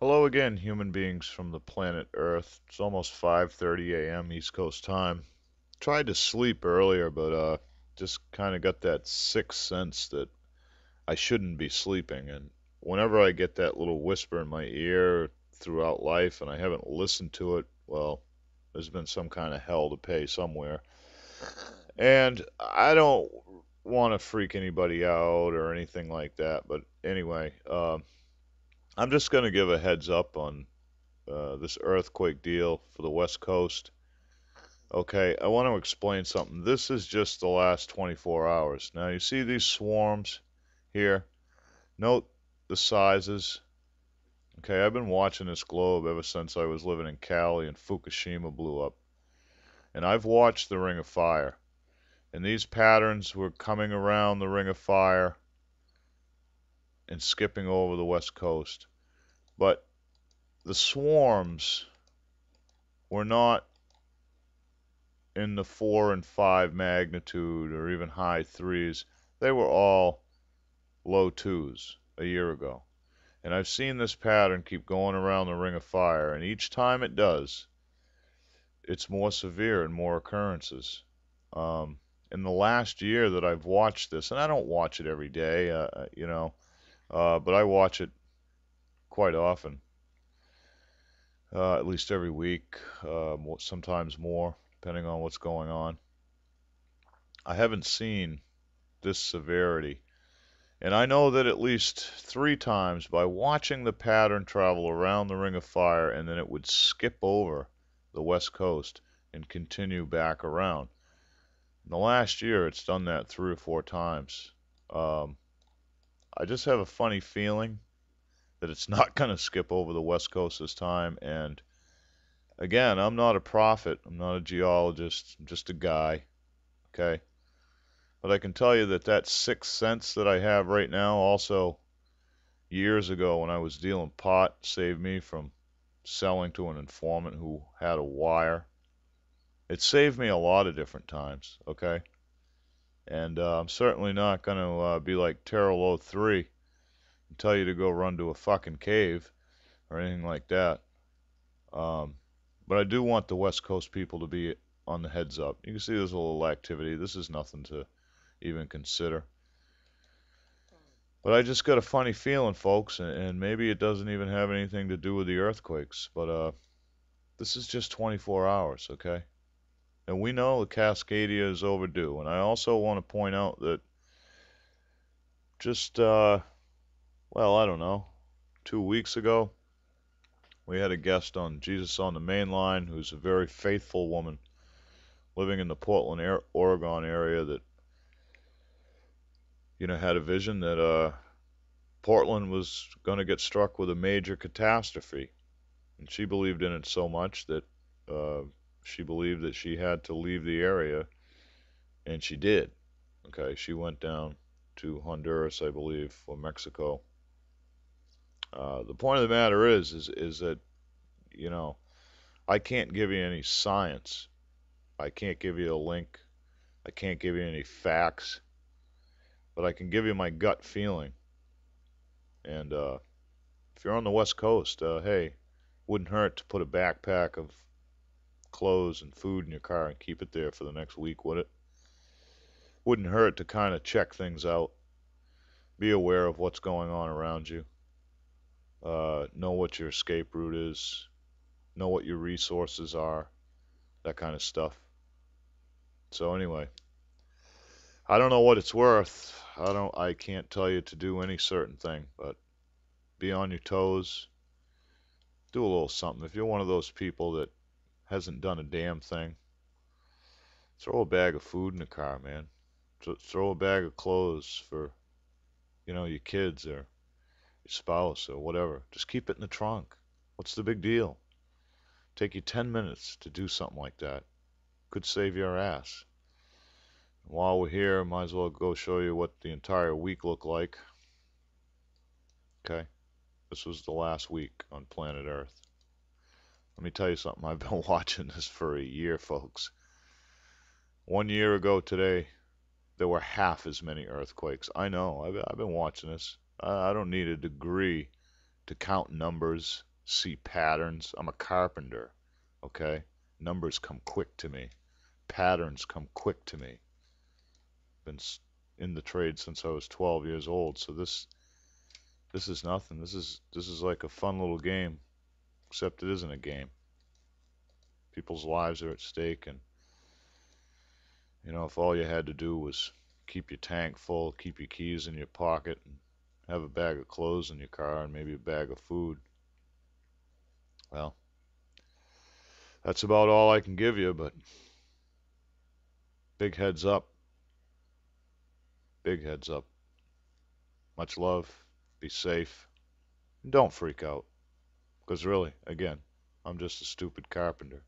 Hello again, human beings from the planet Earth. It's almost 5:30 a.m. East Coast time. Tried to sleep earlier, but uh just kind of got that sixth sense that I shouldn't be sleeping and whenever I get that little whisper in my ear throughout life and I haven't listened to it, well, there's been some kind of hell to pay somewhere. And I don't want to freak anybody out or anything like that, but anyway, uh, I'm just going to give a heads up on uh, this earthquake deal for the West Coast. Okay, I want to explain something. This is just the last 24 hours. Now, you see these swarms here? Note the sizes. Okay, I've been watching this globe ever since I was living in Cali and Fukushima blew up. And I've watched the Ring of Fire. And these patterns were coming around the Ring of Fire and skipping over the west coast. But the swarms were not in the four and five magnitude or even high threes. They were all low twos a year ago. And I've seen this pattern keep going around the ring of fire, and each time it does, it's more severe and more occurrences. Um, in the last year that I've watched this, and I don't watch it every day, uh, you know, uh, but I watch it quite often, uh, at least every week, uh, sometimes more, depending on what's going on. I haven't seen this severity. And I know that at least three times by watching the pattern travel around the ring of fire and then it would skip over the west coast and continue back around. In the last year, it's done that three or four times. Um, I just have a funny feeling that it's not going to skip over the West Coast this time. And again, I'm not a prophet. I'm not a geologist. I'm just a guy. Okay. But I can tell you that that sixth sense that I have right now also years ago when I was dealing pot saved me from selling to an informant who had a wire. It saved me a lot of different times. Okay. And uh, I'm certainly not going to uh, be like Terral03 and tell you to go run to a fucking cave or anything like that. Um, but I do want the West Coast people to be on the heads up. You can see there's a little activity. This is nothing to even consider. But I just got a funny feeling, folks, and, maybe it doesn't even have anything to do with the earthquakes. But uh, this is just 24 hours, okay? And we know the Cascadia is overdue. And I also want to point out that just, uh, well, I don't know, two weeks ago, we had a guest on Jesus on the Main Line who's a very faithful woman living in the Portland, Oregon area that, you know, had a vision that uh, Portland was going to get struck with a major catastrophe. And she believed in it so much that uh, she believed that she had to leave the area, and she did. Okay, she went down to Honduras, I believe, or Mexico. Uh, the point of the matter is, is, is that, you know, I can't give you any science. I can't give you a link. I can't give you any facts. But I can give you my gut feeling. And uh, if you're on the West Coast, uh, hey, wouldn't hurt to put a backpack of clothes and food in your car and keep it there for the next week, would it? Wouldn't hurt to kind of check things out. Be aware of what's going on around you. Uh, know what your escape route is. Know what your resources are. That kind of stuff. So anyway, I don't know what it's worth. I don't. I can't tell you to do any certain thing, but be on your toes. Do a little something. If you're one of those people that hasn't done a damn thing. Throw a bag of food in the car, man. Throw a bag of clothes for, you know, your kids or your spouse or whatever. Just keep it in the trunk. What's the big deal? Take you 10 minutes to do something like that. Could save your ass. And while we're here, might as well go show you what the entire week looked like. Okay. This was the last week on planet Earth. Let me tell you something. I've been watching this for a year, folks. One year ago today, there were half as many earthquakes. I know. I've, I've been watching this. I, I don't need a degree to count numbers see patterns. I'm a carpenter, okay? Numbers come quick to me. Patterns come quick to me. Been in the trade since I was 12 years old, so this this is nothing. This is this is like a fun little game, except it isn't a game. People's lives are at stake, and you know, if all you had to do was keep your tank full, keep your keys in your pocket, and have a bag of clothes in your car, and maybe a bag of food, well, that's about all I can give you, but big heads up. Big heads up. Much love. Be safe. And don't freak out. Because really, again, I'm just a stupid carpenter.